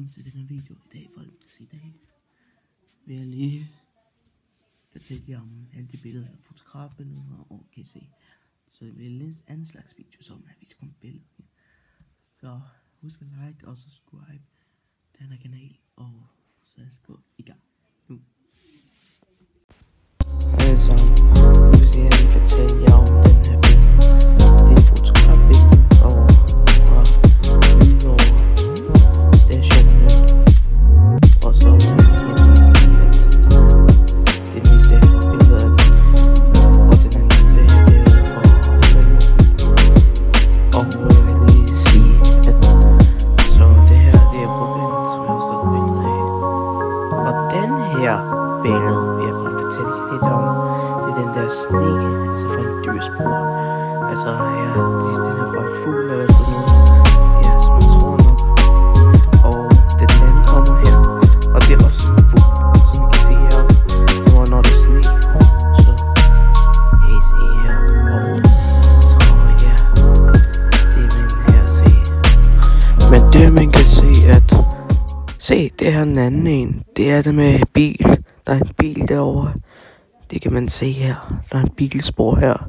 velkommen til denne video i dag, folkens. I dag vil jeg lige fortælle jer om alle de billeder, eller fotografbilleder, og kan se. Så det bliver en anden slags video, som at vi skal komme billeder ind. Så husk at like og subscribe til den her kanal, og så skal vi i gang Altså altså, det er den der sne, altså fra en dyrspor. Altså her, det, den er bare fuld af altså sådan noget. Ja, som man tror nok. Og den anden kommer her. Og det er også en fugl, som I kan se her. Det var når det sne. Så kan I se her. Og så ja, det man her se. Men det man kan se, at Se, det her en anden en. Det er det med bil. Der er en bil derovre. Det kan man se her. Der er en bilspor her.